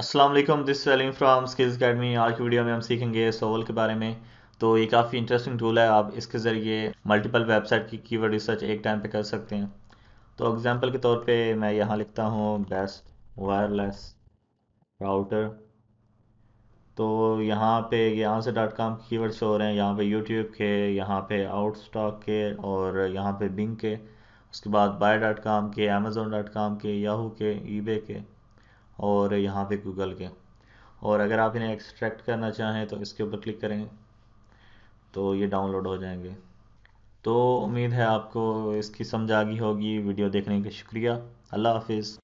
वालेकुम this selling from skills academy आज की वीडियो में हम सीखेंगे सोवल के बारे में। तो ये काफ़ी इंटरेस्टिंग टूल है, आप इसके ज़रिए मल्टीपल वेबसाइट की कीवर्ड रिसर्च एक टाइम पे कर सकते हैं। तो एग्जांपल के तौर पे मैं यहाँ लिखता हूँ बेस्ट वायरलेस राउटर तो यहाँ पे यहाँ से डॉट कॉम की शो हो रहे हैं। यहाँ पे यूट्यूब के, यहाँ पे आउट स्टॉक के और यहाँ पे बिंग के। उसके बाद बाय डॉट कॉम के अमेज़ोन डॉट कॉम के याहू के ईबे के। और यहाँ पे गूगल के। और अगर आप इन्हें एक्सट्रैक्ट करना चाहें तो इसके ऊपर क्लिक करेंगे तो ये डाउनलोड हो जाएँगे। तो उम्मीद है आपको इसकी समझ आ गई होगी। वीडियो देखने के शुक्रिया। अल्लाह हाफिज़।